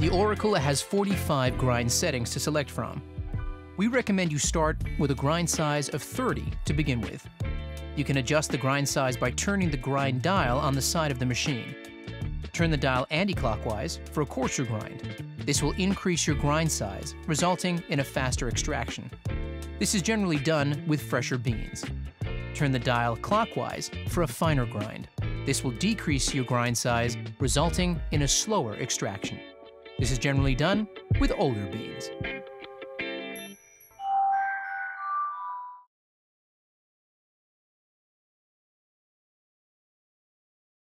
The Oracle has 45 grind settings to select from. We recommend you start with a grind size of 30 to begin with. You can adjust the grind size by turning the grind dial on the side of the machine. Turn the dial anti-clockwise for a coarser grind. This will increase your grind size, resulting in a faster extraction. This is generally done with fresher beans. Turn the dial clockwise for a finer grind. This will decrease your grind size, resulting in a slower extraction. This is generally done with older beans.